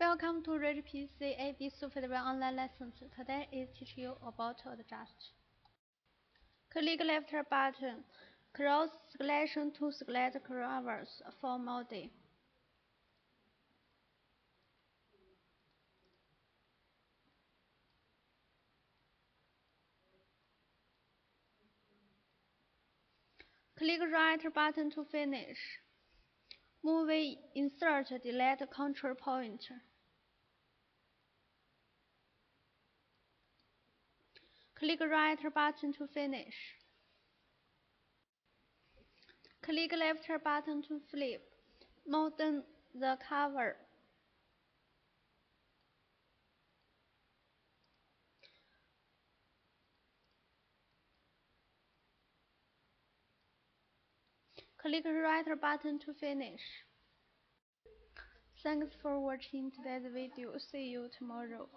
Welcome to Richpeace CAD software online lessons. Today is teach you about adjust. Click left button, close selection to select canvas for model. Click right button to finish. Move insert delete control point. Click right button to finish. Click left button to flip. Modern the cover. Click right button to finish. Thanks for watching today's video. See you tomorrow.